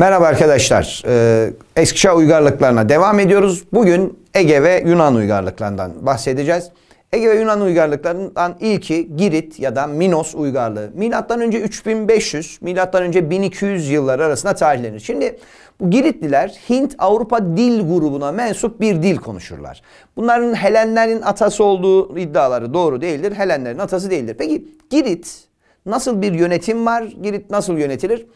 Merhaba arkadaşlar. Ee, Eskişehir uygarlıklarına devam ediyoruz. Bugün Ege ve Yunan uygarlıklarından bahsedeceğiz. Ege ve Yunan uygarlıklarından ilki Girit ya da Minos uygarlığı. Milattan önce 3500, milattan önce 1200 yılları arasında tarihlenir. Şimdi bu Giritliler Hint-Avrupa dil grubuna mensup bir dil konuşurlar. Bunların Helenlerin atası olduğu iddiaları doğru değildir. Helenlerin atası değildir. Peki Girit nasıl bir yönetim var? Girit nasıl yönetilir?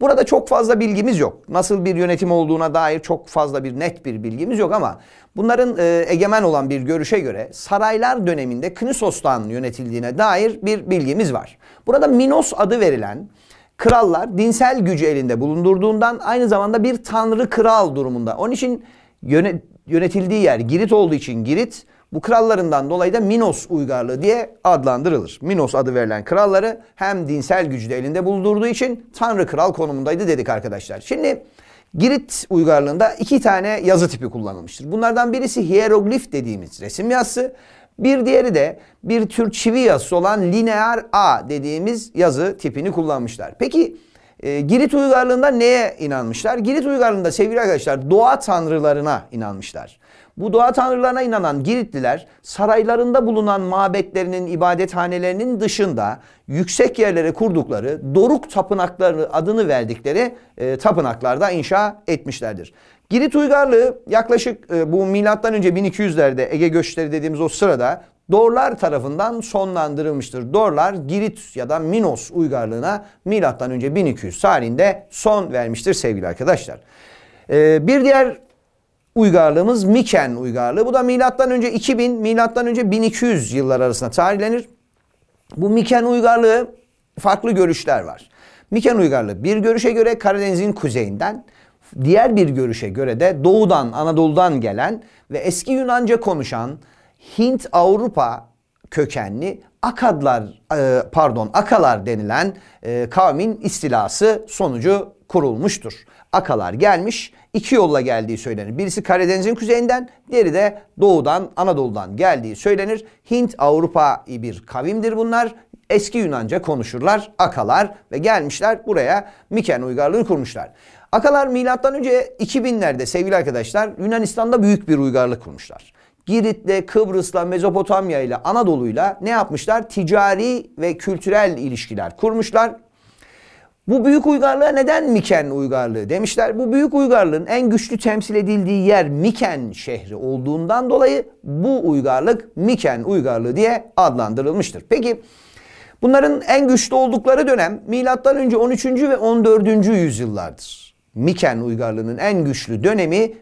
Burada çok fazla bilgimiz yok. Nasıl bir yönetim olduğuna dair çok fazla bir net bir bilgimiz yok ama bunların e, egemen olan bir görüşe göre saraylar döneminde Knisos'tan yönetildiğine dair bir bilgimiz var. Burada Minos adı verilen krallar dinsel gücü elinde bulundurduğundan aynı zamanda bir tanrı kral durumunda. Onun için yönetildiği yer Girit olduğu için Girit bu krallarından dolayı da Minos uygarlığı diye adlandırılır. Minos adı verilen kralları hem dinsel gücü de elinde bulundurduğu için tanrı kral konumundaydı dedik arkadaşlar. Şimdi Girit uygarlığında iki tane yazı tipi kullanılmıştır. Bunlardan birisi hieroglif dediğimiz resim yazısı. Bir diğeri de bir tür çivi yazısı olan linear A dediğimiz yazı tipini kullanmışlar. Peki e, Girit uygarlığında neye inanmışlar? Girit uygarlığında sevgili arkadaşlar doğa tanrılarına inanmışlar. Bu doğa tanrılarına inanan Giritliler saraylarında bulunan mabetlerinin, ibadethanelerinin dışında yüksek yerlere kurdukları Doruk tapınakları adını verdikleri e, tapınaklarda inşa etmişlerdir. Girit uygarlığı yaklaşık e, bu milattan önce 1200'lerde Ege göçleri dediğimiz o sırada Dorlar tarafından sonlandırılmıştır. Dorlar Girit ya da Minos uygarlığına milattan önce 1200 tarihinde son vermiştir sevgili arkadaşlar. Ee, bir diğer uygarlığımız Miken uygarlığı. Bu da milattan önce 2000, milattan önce 1200 yıllar arasında tarihlenir. Bu Miken uygarlığı farklı görüşler var. Miken uygarlığı bir görüşe göre Karadeniz'in kuzeyinden, diğer bir görüşe göre de doğudan, Anadolu'dan gelen ve eski Yunanca konuşan Hint-Avrupa kökenli Akadlar, e, pardon Akalar denilen e, kavmin istilası sonucu kurulmuştur. Akalar gelmiş, iki yolla geldiği söylenir. Birisi Karadeniz'in kuzeyinden, diğeri de doğudan, Anadolu'dan geldiği söylenir. Hint, Avrupa bir kavimdir bunlar. Eski Yunanca konuşurlar, Akalar ve gelmişler buraya Miken uygarlığı kurmuşlar. Akalar milattan önce 2000'lerde sevgili arkadaşlar Yunanistan'da büyük bir uygarlık kurmuşlar. Girit'le, Kıbrıs'la, Mezopotamya ile Anadolu'yla ne yapmışlar? Ticari ve kültürel ilişkiler kurmuşlar. Bu büyük uygarlığa neden Miken uygarlığı demişler. Bu büyük uygarlığın en güçlü temsil edildiği yer Miken şehri olduğundan dolayı bu uygarlık Miken uygarlığı diye adlandırılmıştır. Peki bunların en güçlü oldukları dönem önce 13. ve 14. yüzyıllardır. Miken uygarlığının en güçlü dönemi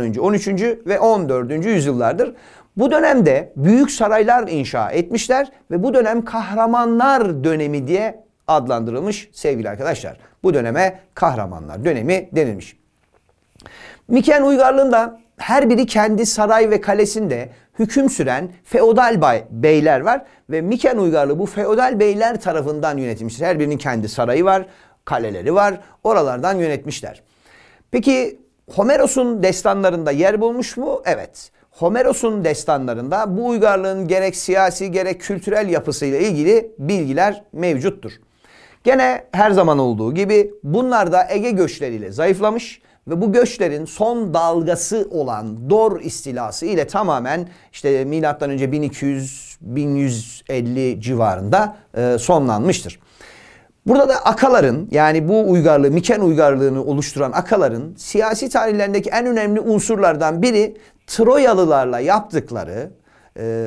önce 13. ve 14. yüzyıllardır. Bu dönemde büyük saraylar inşa etmişler ve bu dönem kahramanlar dönemi diye adlandırılmış sevgili arkadaşlar. Bu döneme kahramanlar dönemi denilmiş. Miken uygarlığında her biri kendi saray ve kalesinde hüküm süren feodal bay, beyler var ve Miken uygarlığı bu feodal beyler tarafından yönetilmiştir. Her birinin kendi sarayı var, kaleleri var. Oralardan yönetmişler. Peki Homeros'un destanlarında yer bulmuş mu? Evet. Homeros'un destanlarında bu uygarlığın gerek siyasi gerek kültürel yapısıyla ilgili bilgiler mevcuttur. Gene her zaman olduğu gibi bunlar da Ege göçleriyle zayıflamış ve bu göçlerin son dalgası olan Dor istilası ile tamamen işte milattan önce 1200 1150 civarında e, sonlanmıştır. Burada da Akaların yani bu uygarlığı, Miken uygarlığını oluşturan Akaların siyasi tarihlerindeki en önemli unsurlardan biri Troyalılarla yaptıkları e,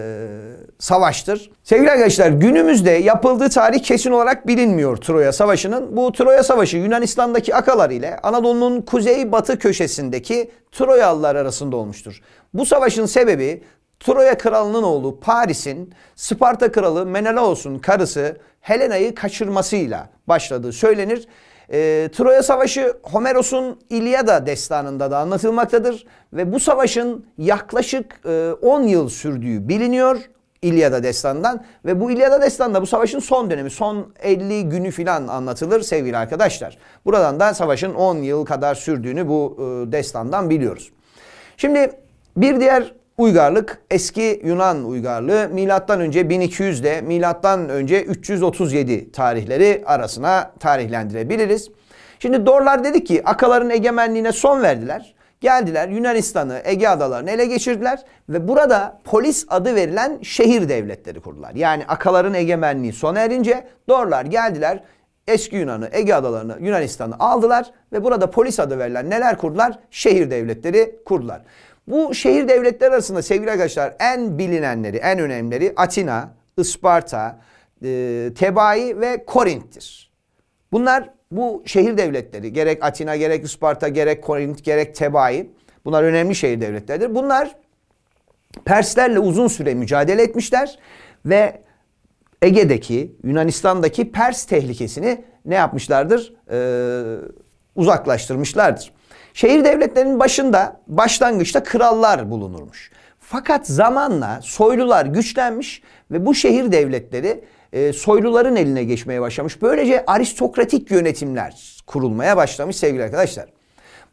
savaştır. Sevgili arkadaşlar günümüzde yapıldığı tarih kesin olarak bilinmiyor Troya Savaşı'nın. Bu Troya Savaşı Yunanistan'daki Akalar ile Anadolu'nun kuzey batı köşesindeki Troyalılar arasında olmuştur. Bu savaşın sebebi Troya kralının oğlu Paris'in Sparta kralı Menelaos'un karısı Helena'yı kaçırmasıyla başladığı söylenir. E, Troya Savaşı Homeros'un İlyada destanında da anlatılmaktadır. Ve bu savaşın yaklaşık e, 10 yıl sürdüğü biliniyor. İlyada destanından ve bu İlyada destanında bu savaşın son dönemi son 50 günü filan anlatılır sevgili arkadaşlar. Buradan da savaşın 10 yıl kadar sürdüğünü bu e, destandan biliyoruz. Şimdi bir diğer uygarlık eski Yunan uygarlığı milattan önce 1200 ile milattan önce 337 tarihleri arasına tarihlendirebiliriz. Şimdi Dorlar dedi ki akaların egemenliğine son verdiler. Geldiler Yunanistan'ı, Ege adalarını ele geçirdiler ve burada polis adı verilen şehir devletleri kurdular. Yani akaların egemenliği sona erince Dorlar geldiler eski Yunan'ı, Ege adalarını, Yunanistan'ı aldılar ve burada polis adı verilen neler kurdular? Şehir devletleri kurdular. Bu şehir devletleri arasında sevgili arkadaşlar en bilinenleri, en önemlileri Atina, Isparta, e, Tebai ve Korint'tir. Bunlar bu şehir devletleri gerek Atina gerek Isparta gerek Korint gerek Tebai bunlar önemli şehir devletleridir. Bunlar Perslerle uzun süre mücadele etmişler ve Ege'deki Yunanistan'daki Pers tehlikesini ne yapmışlardır? Ee, uzaklaştırmışlardır. Şehir devletlerinin başında başlangıçta krallar bulunurmuş. Fakat zamanla soylular güçlenmiş ve bu şehir devletleri e, soyluların eline geçmeye başlamış. Böylece aristokratik yönetimler kurulmaya başlamış sevgili arkadaşlar.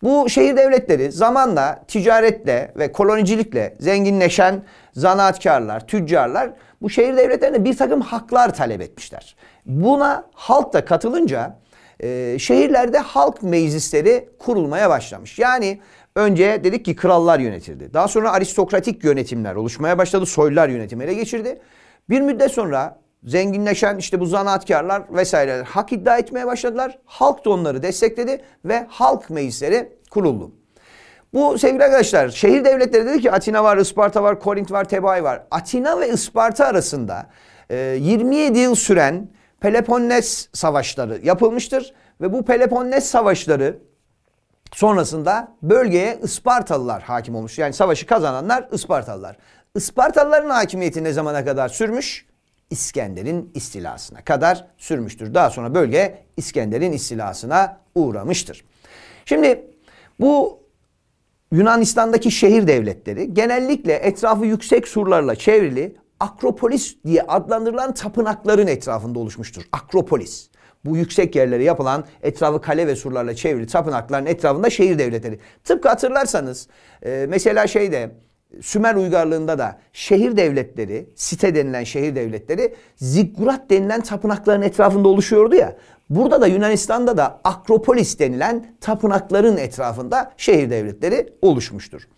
Bu şehir devletleri zamanla ticaretle ve kolonicilikle zenginleşen zanaatkarlar, tüccarlar bu şehir devletlerine bir takım haklar talep etmişler. Buna halk da katılınca e, şehirlerde halk meclisleri kurulmaya başlamış. Yani önce dedik ki krallar yönetildi. Daha sonra aristokratik yönetimler oluşmaya başladı. Soylular yönetimi ele geçirdi. Bir müddet sonra zenginleşen işte bu zanaatkarlar vesaireler hak iddia etmeye başladılar. Halk da onları destekledi ve halk meclisleri kuruldu. Bu sevgili arkadaşlar şehir devletleri dedi ki Atina var, Isparta var, Korint var, Tebai var. Atina ve Isparta arasında e, 27 yıl süren Peloponnes savaşları yapılmıştır. Ve bu Peloponnes savaşları sonrasında bölgeye Ispartalılar hakim olmuş. Yani savaşı kazananlar Ispartalılar. Ispartalıların hakimiyeti ne zamana kadar sürmüş? İskender'in istilasına kadar sürmüştür. Daha sonra bölge İskender'in istilasına uğramıştır. Şimdi bu Yunanistan'daki şehir devletleri genellikle etrafı yüksek surlarla çevrili Akropolis diye adlandırılan tapınakların etrafında oluşmuştur. Akropolis. Bu yüksek yerlere yapılan etrafı kale ve surlarla çevrili tapınakların etrafında şehir devletleri. Tıpkı hatırlarsanız e, mesela şeyde Sümer uygarlığında da şehir devletleri, site denilen şehir devletleri ziggurat denilen tapınakların etrafında oluşuyordu ya. Burada da Yunanistan'da da Akropolis denilen tapınakların etrafında şehir devletleri oluşmuştur.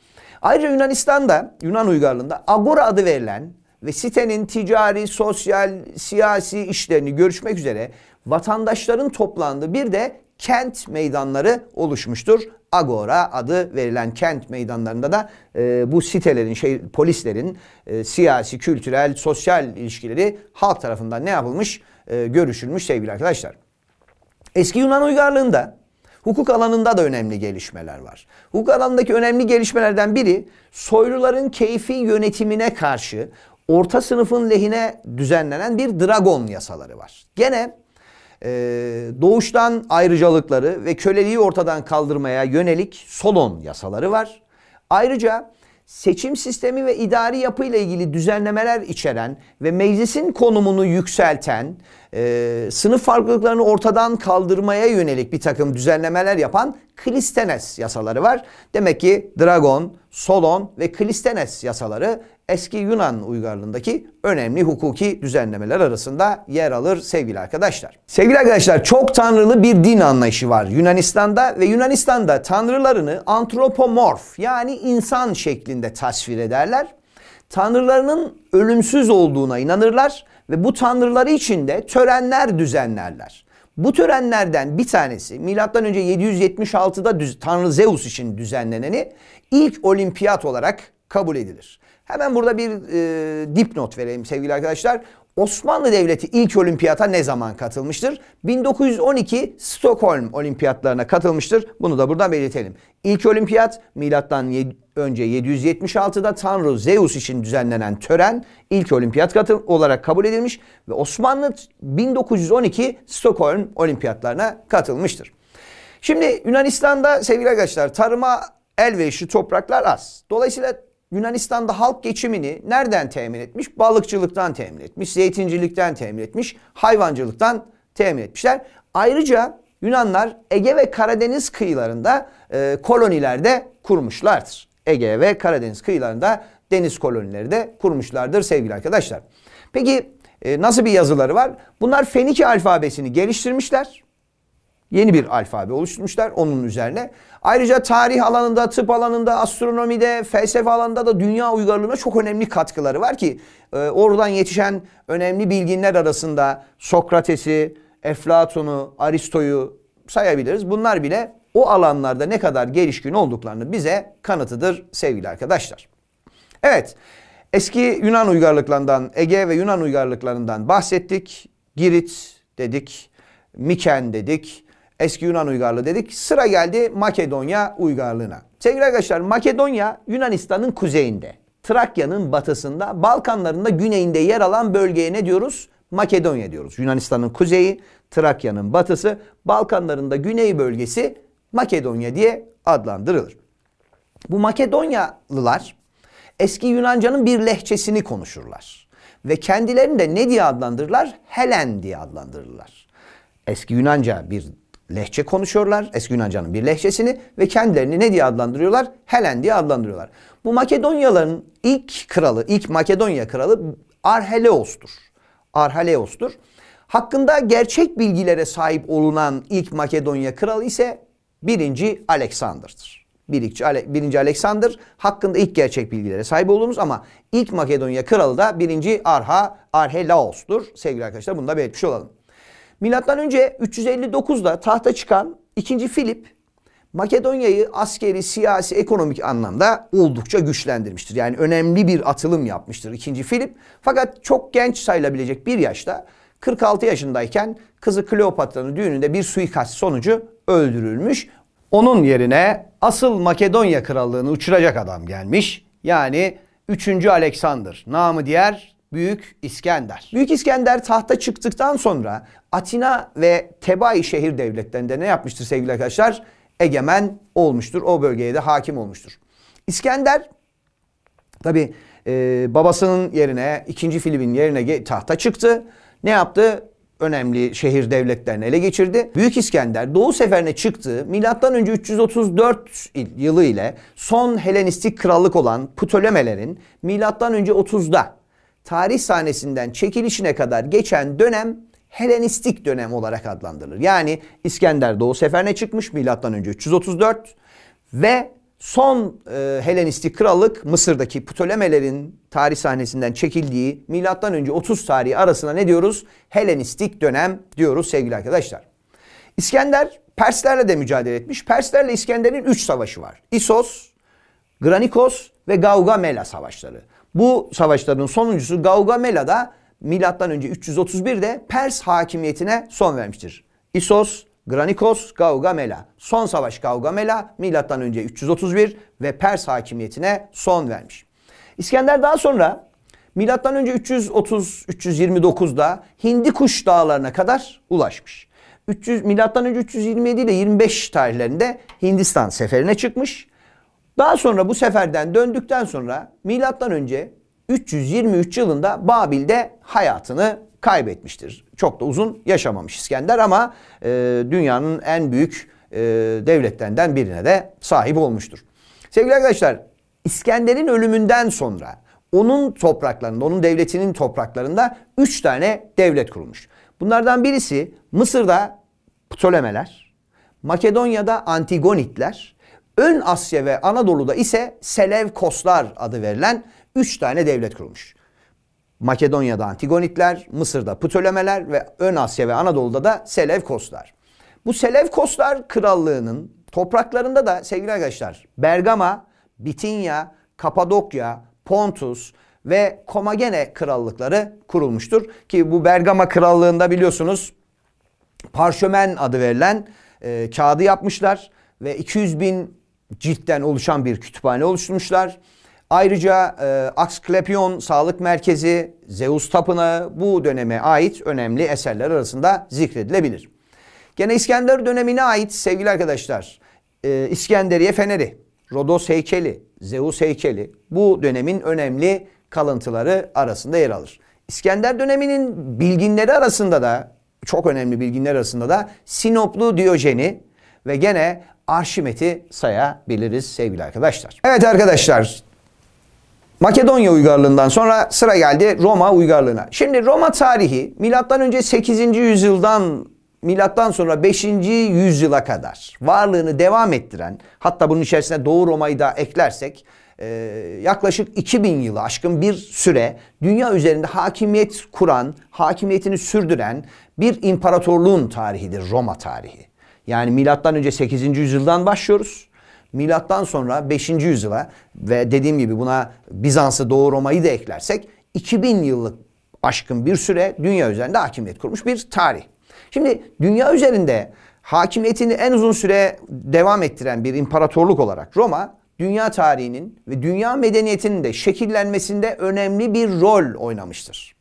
Ayrıca Yunanistan'da, Yunan uygarlığında Agora adı verilen ve sitenin ticari, sosyal, siyasi işlerini görüşmek üzere vatandaşların toplandığı bir de kent meydanları oluşmuştur. Agora adı verilen kent meydanlarında da e, bu sitelerin, şey, polislerin e, siyasi, kültürel, sosyal ilişkileri halk tarafından ne yapılmış? E, görüşülmüş sevgili arkadaşlar. Eski Yunan uygarlığında hukuk alanında da önemli gelişmeler var. Hukuk alanındaki önemli gelişmelerden biri soyluların keyfi yönetimine karşı orta sınıfın lehine düzenlenen bir dragon yasaları var. Gene e, doğuştan ayrıcalıkları ve köleliği ortadan kaldırmaya yönelik Solon yasaları var. Ayrıca seçim sistemi ve idari yapı ile ilgili düzenlemeler içeren ve meclisin konumunu yükselten, e, sınıf farklılıklarını ortadan kaldırmaya yönelik bir takım düzenlemeler yapan Klistenes yasaları var. Demek ki Dragon, Solon ve Klistenes yasaları eski Yunan uygarlığındaki önemli hukuki düzenlemeler arasında yer alır sevgili arkadaşlar. Sevgili arkadaşlar çok tanrılı bir din anlayışı var Yunanistan'da ve Yunanistan'da tanrılarını antropomorf yani insan şeklinde tasvir ederler. Tanrılarının ölümsüz olduğuna inanırlar ve bu tanrıları için de törenler düzenlerler. Bu törenlerden bir tanesi milattan önce 776'da düz, Tanrı Zeus için düzenleneni ilk olimpiyat olarak kabul edilir. Hemen burada bir e, dipnot vereyim sevgili arkadaşlar. Osmanlı Devleti ilk olimpiyata ne zaman katılmıştır? 1912 Stockholm olimpiyatlarına katılmıştır. Bunu da burada belirtelim. İlk olimpiyat milattan önce 776'da Tanrı Zeus için düzenlenen tören ilk olimpiyat katıl olarak kabul edilmiş ve Osmanlı 1912 Stockholm olimpiyatlarına katılmıştır. Şimdi Yunanistan'da sevgili arkadaşlar tarıma elverişli topraklar az. Dolayısıyla Yunanistan'da halk geçimini nereden temin etmiş? Balıkçılıktan temin etmiş, zeytincilikten temin etmiş, hayvancılıktan temin etmişler. Ayrıca Yunanlar Ege ve Karadeniz kıyılarında e, kolonilerde kurmuşlardır. Ege ve Karadeniz kıyılarında deniz kolonileri de kurmuşlardır sevgili arkadaşlar. Peki e, nasıl bir yazıları var? Bunlar Fenike alfabesini geliştirmişler. Yeni bir alfabe oluşturmuşlar onun üzerine. Ayrıca tarih alanında, tıp alanında, astronomide, felsefe alanında da dünya uygarlığına çok önemli katkıları var ki e, oradan yetişen önemli bilginler arasında Sokrates'i, Eflatun'u, Aristo'yu sayabiliriz. Bunlar bile o alanlarda ne kadar gelişkin olduklarını bize kanıtıdır sevgili arkadaşlar. Evet, eski Yunan uygarlıklarından, Ege ve Yunan uygarlıklarından bahsettik. Girit dedik, Miken dedik, eski Yunan uygarlığı dedik. Sıra geldi Makedonya uygarlığına. Sevgili arkadaşlar Makedonya Yunanistan'ın kuzeyinde, Trakya'nın batısında, Balkanların da güneyinde yer alan bölgeye ne diyoruz? Makedonya diyoruz. Yunanistan'ın kuzeyi, Trakya'nın batısı, Balkanların da güney bölgesi Makedonya diye adlandırılır. Bu Makedonyalılar eski Yunanca'nın bir lehçesini konuşurlar. Ve kendilerini de ne diye adlandırırlar? Helen diye adlandırırlar. Eski Yunanca bir lehçe konuşuyorlar. Eski Yunanca'nın bir lehçesini ve kendilerini ne diye adlandırıyorlar? Helen diye adlandırıyorlar. Bu Makedonyaların ilk kralı, ilk Makedonya kralı Arheleos'tur. Arheleos'tur. Hakkında gerçek bilgilere sahip olunan ilk Makedonya kralı ise birinci Alexander'dır. Birinci, birinci Alexander hakkında ilk gerçek bilgilere sahip olduğumuz ama ilk Makedonya kralı da birinci Arha Arhelaos'tur. Sevgili arkadaşlar bunu da belirtmiş olalım. Milattan önce 359'da tahta çıkan 2. Filip Makedonya'yı askeri, siyasi, ekonomik anlamda oldukça güçlendirmiştir. Yani önemli bir atılım yapmıştır 2. Filip. Fakat çok genç sayılabilecek bir yaşta 46 yaşındayken kızı Kleopatra'nın düğününde bir suikast sonucu öldürülmüş. Onun yerine asıl Makedonya krallığını uçuracak adam gelmiş. Yani 3. Alexander. Namı diğer Büyük İskender. Büyük İskender tahta çıktıktan sonra Atina ve Tebai şehir devletlerinde ne yapmıştır sevgili arkadaşlar? Egemen olmuştur. O bölgeye de hakim olmuştur. İskender tabi e, babasının yerine ikinci Filip'in yerine tahta çıktı. Ne yaptı? önemli şehir devletlerini ele geçirdi. Büyük İskender Doğu seferine çıktı. Milattan önce 334 yılı ile son Helenistik krallık olan Ptolemelerin milattan önce 30'da tarih sahnesinden çekilişine kadar geçen dönem Helenistik dönem olarak adlandırılır. Yani İskender Doğu seferine çıkmış milattan önce 334 ve son e, Helenistik krallık Mısır'daki Ptolemelerin tarih sahnesinden çekildiği milattan önce 30 tarihi arasına ne diyoruz? Helenistik dönem diyoruz sevgili arkadaşlar. İskender Perslerle de mücadele etmiş. Perslerle İskender'in 3 savaşı var. İsos, Granikos ve Gaugamela savaşları. Bu savaşların sonuncusu Gaugamela'da milattan önce 331'de Pers hakimiyetine son vermiştir. İsos, Granikos, Gaugamela. Son savaş Gaugamela milattan önce 331 ve Pers hakimiyetine son vermiş. İskender daha sonra milattan önce 330 329'da Hindikuş dağlarına kadar ulaşmış. 300 milattan önce 327 ile 25 tarihlerinde Hindistan seferine çıkmış. Daha sonra bu seferden döndükten sonra milattan önce 323 yılında Babil'de hayatını kaybetmiştir. Çok da uzun yaşamamış İskender ama e, dünyanın en büyük e, devletlerinden birine de sahip olmuştur. Sevgili arkadaşlar İskender'in ölümünden sonra onun topraklarında, onun devletinin topraklarında üç tane devlet kurulmuş. Bunlardan birisi Mısır'da Ptolemeler, Makedonya'da Antigonitler, Ön Asya ve Anadolu'da ise Selevkoslar adı verilen üç tane devlet kurulmuş. Makedonya'da Antigonitler, Mısır'da Ptolemeler ve Ön Asya ve Anadolu'da da Selevkoslar. Bu Selevkoslar krallığının topraklarında da sevgili arkadaşlar Bergama, Bitinya, Kapadokya, Pontus ve Komagene krallıkları kurulmuştur. Ki bu Bergama krallığında biliyorsunuz parşömen adı verilen e, kağıdı yapmışlar ve 200 bin ciltten oluşan bir kütüphane oluşturmuşlar. Ayrıca e, Asklepion Sağlık Merkezi, Zeus Tapınağı bu döneme ait önemli eserler arasında zikredilebilir. Gene İskender dönemine ait sevgili arkadaşlar e, İskenderiye Feneri, Rodos heykeli, Zeus heykeli bu dönemin önemli kalıntıları arasında yer alır. İskender döneminin bilginleri arasında da çok önemli bilginler arasında da Sinoplu Diyojeni ve gene Arşimet'i sayabiliriz sevgili arkadaşlar. Evet arkadaşlar Makedonya uygarlığından sonra sıra geldi Roma uygarlığına. Şimdi Roma tarihi milattan önce 8. yüzyıldan milattan sonra 5. yüzyıla kadar varlığını devam ettiren hatta bunun içerisine Doğu Roma'yı da eklersek e, yaklaşık 2000 yılı aşkın bir süre dünya üzerinde hakimiyet kuran, hakimiyetini sürdüren bir imparatorluğun tarihidir Roma tarihi. Yani milattan önce 8. yüzyıldan başlıyoruz. Milattan sonra 5. yüzyıla ve dediğim gibi buna Bizans'ı Doğu Roma'yı da eklersek 2000 yıllık aşkın bir süre dünya üzerinde hakimiyet kurmuş bir tarih. Şimdi dünya üzerinde hakimiyetini en uzun süre devam ettiren bir imparatorluk olarak Roma dünya tarihinin ve dünya medeniyetinin de şekillenmesinde önemli bir rol oynamıştır.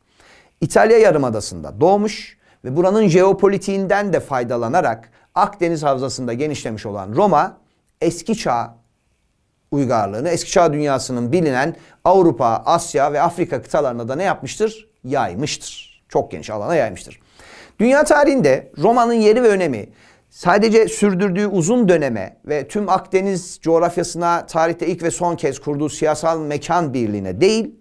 İtalya Yarımadası'nda doğmuş ve buranın jeopolitiğinden de faydalanarak Akdeniz Havzası'nda genişlemiş olan Roma eski çağ uygarlığını, eski çağ dünyasının bilinen Avrupa, Asya ve Afrika kıtalarına da ne yapmıştır? Yaymıştır. Çok geniş alana yaymıştır. Dünya tarihinde Roma'nın yeri ve önemi sadece sürdürdüğü uzun döneme ve tüm Akdeniz coğrafyasına tarihte ilk ve son kez kurduğu siyasal mekan birliğine değil,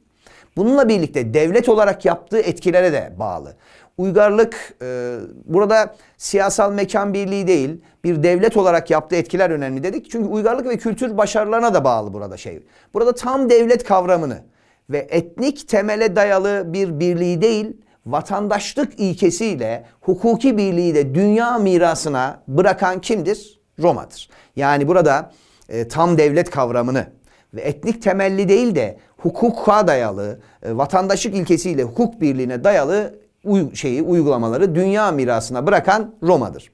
bununla birlikte devlet olarak yaptığı etkilere de bağlı. Uygarlık e, burada siyasal mekan birliği değil, bir devlet olarak yaptığı etkiler önemli dedik. Çünkü uygarlık ve kültür başarılarına da bağlı burada şey. Burada tam devlet kavramını ve etnik temele dayalı bir birliği değil, vatandaşlık ilkesiyle hukuki birliği de dünya mirasına bırakan kimdir? Roma'dır. Yani burada e, tam devlet kavramını ve etnik temelli değil de hukuka dayalı, e, vatandaşlık ilkesiyle hukuk birliğine dayalı şeyi uygulamaları dünya mirasına bırakan Roma'dır.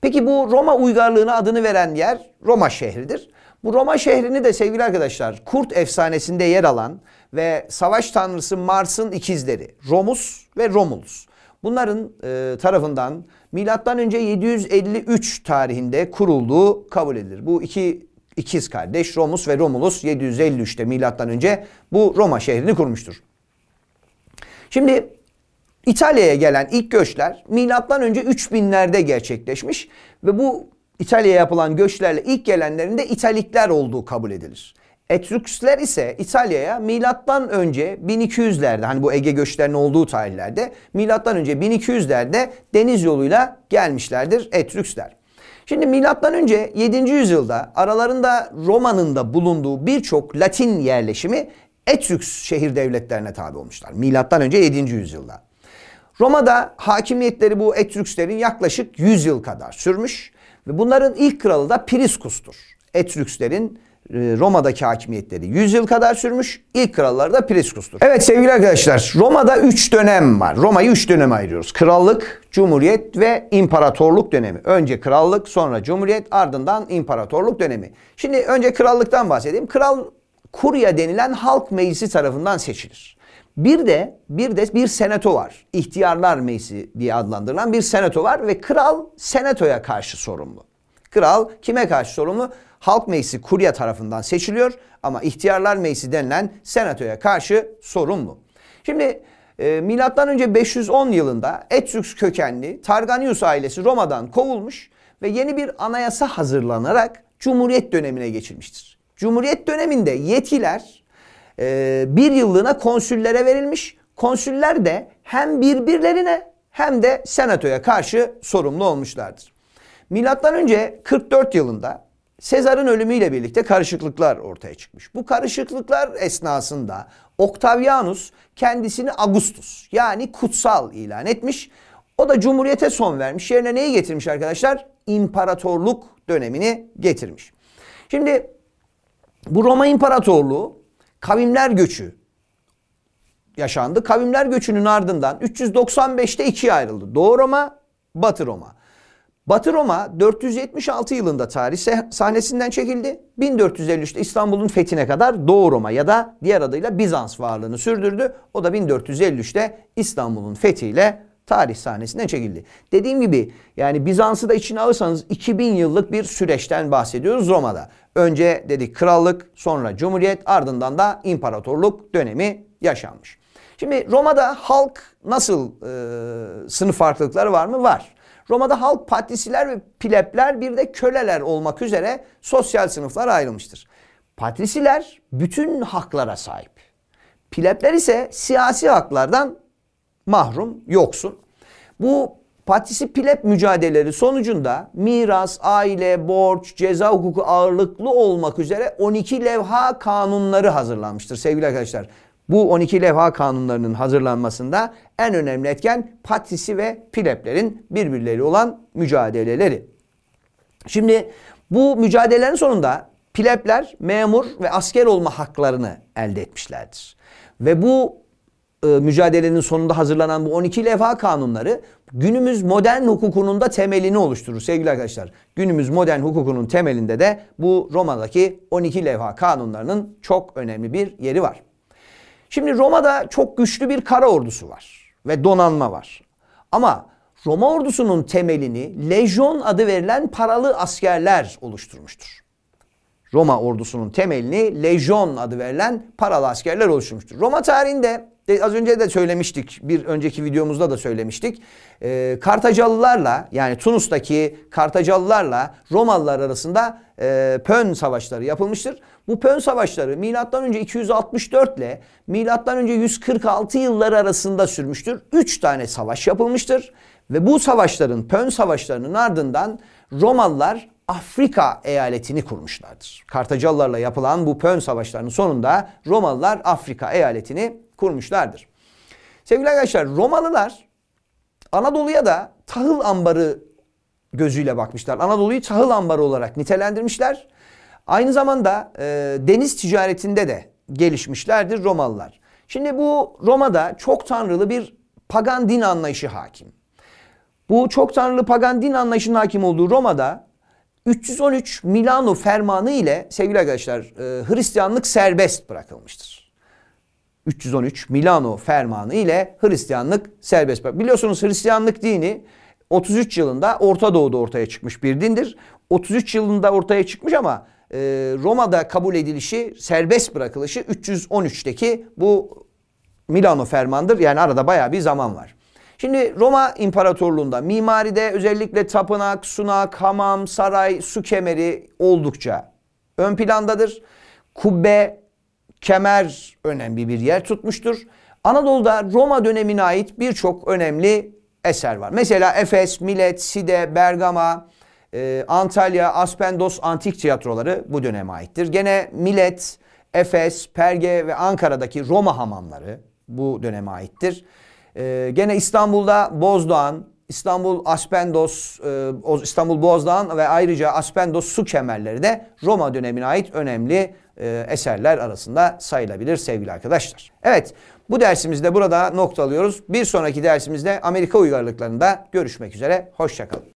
Peki bu Roma uygarlığına adını veren yer Roma şehridir. Bu Roma şehrini de sevgili arkadaşlar Kurt efsanesinde yer alan ve savaş tanrısı Mars'ın ikizleri Romus ve Romulus. Bunların e, tarafından milattan önce 753 tarihinde kurulduğu kabul edilir. Bu iki ikiz kardeş Romus ve Romulus 753'te milattan önce bu Roma şehrini kurmuştur. Şimdi İtalya'ya gelen ilk göçler milattan önce 3000'lerde gerçekleşmiş ve bu İtalya'ya yapılan göçlerle ilk gelenlerin de İtalikler olduğu kabul edilir. Etrüksler ise İtalya'ya milattan önce 1200'lerde hani bu Ege göçlerinin olduğu tarihlerde milattan önce 1200'lerde deniz yoluyla gelmişlerdir Etrüksler. Şimdi milattan önce 7. yüzyılda aralarında Roma'nın da bulunduğu birçok Latin yerleşimi Etrüks şehir devletlerine tabi olmuşlar. Milattan önce 7. yüzyılda. Roma'da hakimiyetleri bu Etrükslerin yaklaşık 100 yıl kadar sürmüş ve bunların ilk kralı da Priskus'tur. Etrükslerin e, Roma'daki hakimiyetleri 100 yıl kadar sürmüş. İlk kralları da Priskus'tur. Evet sevgili arkadaşlar Roma'da 3 dönem var. Roma'yı 3 döneme ayırıyoruz. Krallık, Cumhuriyet ve İmparatorluk dönemi. Önce krallık sonra Cumhuriyet ardından İmparatorluk dönemi. Şimdi önce krallıktan bahsedeyim. Kral Kurya denilen halk meclisi tarafından seçilir. Bir de bir de bir senato var. İhtiyarlar Meclisi diye adlandırılan bir senato var ve kral senatoya karşı sorumlu. Kral kime karşı sorumlu? Halk Meclisi Kurya tarafından seçiliyor ama İhtiyarlar Meclisi denilen senatoya karşı sorumlu. Şimdi e, milattan önce 510 yılında Etrüks kökenli Targanius ailesi Roma'dan kovulmuş ve yeni bir anayasa hazırlanarak Cumhuriyet dönemine geçilmiştir. Cumhuriyet döneminde yetkiler e, bir yıllığına konsüllere verilmiş. Konsüller de hem birbirlerine hem de senatoya karşı sorumlu olmuşlardır. Milattan önce 44 yılında Sezar'ın ölümüyle birlikte karışıklıklar ortaya çıkmış. Bu karışıklıklar esnasında Octavianus kendisini Augustus yani kutsal ilan etmiş. O da cumhuriyete son vermiş. Yerine neyi getirmiş arkadaşlar? İmparatorluk dönemini getirmiş. Şimdi bu Roma İmparatorluğu kavimler göçü yaşandı. Kavimler göçünün ardından 395'te ikiye ayrıldı. Doğu Roma, Batı Roma. Batı Roma 476 yılında tarih sahnesinden çekildi. 1453'te İstanbul'un fethine kadar Doğu Roma ya da diğer adıyla Bizans varlığını sürdürdü. O da 1453'te İstanbul'un fethiyle tarih sahnesinden çekildi. Dediğim gibi yani Bizans'ı da içine alırsanız 2000 yıllık bir süreçten bahsediyoruz Roma'da. Önce dedik krallık, sonra cumhuriyet, ardından da imparatorluk dönemi yaşanmış. Şimdi Roma'da halk nasıl e, sınıf farklılıkları var mı? Var. Roma'da halk patrisiler ve plebler bir de köleler olmak üzere sosyal sınıflar ayrılmıştır. Patrisiler bütün haklara sahip. Plebler ise siyasi haklardan mahrum, yoksun. Bu Partisipilep mücadeleleri sonucunda miras, aile, borç, ceza hukuku ağırlıklı olmak üzere 12 levha kanunları hazırlanmıştır sevgili arkadaşlar. Bu 12 levha kanunlarının hazırlanmasında en önemli etken patrisi ve pileplerin birbirleri olan mücadeleleri. Şimdi bu mücadelelerin sonunda plepler memur ve asker olma haklarını elde etmişlerdir. Ve bu e, mücadelenin sonunda hazırlanan bu 12 levha kanunları günümüz modern hukukunun da temelini oluşturur sevgili arkadaşlar. Günümüz modern hukukunun temelinde de bu Roma'daki 12 levha kanunlarının çok önemli bir yeri var. Şimdi Roma'da çok güçlü bir kara ordusu var ve donanma var. Ama Roma ordusunun temelini lejyon adı verilen paralı askerler oluşturmuştur. Roma ordusunun temelini lejyon adı verilen paralı askerler oluşturmuştur. Roma tarihinde de, az önce de söylemiştik, bir önceki videomuzda da söylemiştik. E, Kartacalılarla yani Tunus'taki Kartacalılarla Romalılar arasında e, Pön savaşları yapılmıştır. Bu Pön savaşları milattan önce 264 ile milattan önce 146 yılları arasında sürmüştür. 3 tane savaş yapılmıştır ve bu savaşların Pön savaşlarının ardından Romalılar Afrika eyaletini kurmuşlardır. Kartacalılarla yapılan bu Pön savaşlarının sonunda Romalılar Afrika eyaletini kurmuşlardır. Sevgili arkadaşlar Romalılar Anadolu'ya da tahıl ambarı gözüyle bakmışlar. Anadolu'yu tahıl ambarı olarak nitelendirmişler. Aynı zamanda e, deniz ticaretinde de gelişmişlerdir Romalılar. Şimdi bu Roma'da çok tanrılı bir pagan din anlayışı hakim. Bu çok tanrılı pagan din anlayışının hakim olduğu Roma'da 313 Milano fermanı ile sevgili arkadaşlar e, Hristiyanlık serbest bırakılmıştır. 313 Milano fermanı ile Hristiyanlık serbest bırakılmıştır. Biliyorsunuz Hristiyanlık dini 33 yılında Orta Doğu'da ortaya çıkmış bir dindir. 33 yılında ortaya çıkmış ama e, Roma'da kabul edilişi, serbest bırakılışı 313'teki bu Milano fermandır. Yani arada baya bir zaman var. Şimdi Roma İmparatorluğu'nda mimaride özellikle tapınak, sunak, hamam, saray, su kemeri oldukça ön plandadır. Kubbe, kemer önemli bir yer tutmuştur. Anadolu'da Roma dönemine ait birçok önemli eser var. Mesela Efes, Milet, Side, Bergama, e, Antalya, Aspendos antik tiyatroları bu döneme aittir. Gene Milet, Efes, Perge ve Ankara'daki Roma hamamları bu döneme aittir. Ee, gene İstanbul'da Bozdoğan, İstanbul Aspendos, e, İstanbul Bozdoğan ve ayrıca Aspendos su kemerleri de Roma dönemine ait önemli e, eserler arasında sayılabilir sevgili arkadaşlar. Evet bu dersimizde burada noktalıyoruz. Bir sonraki dersimizde Amerika uygarlıklarında görüşmek üzere. Hoşçakalın.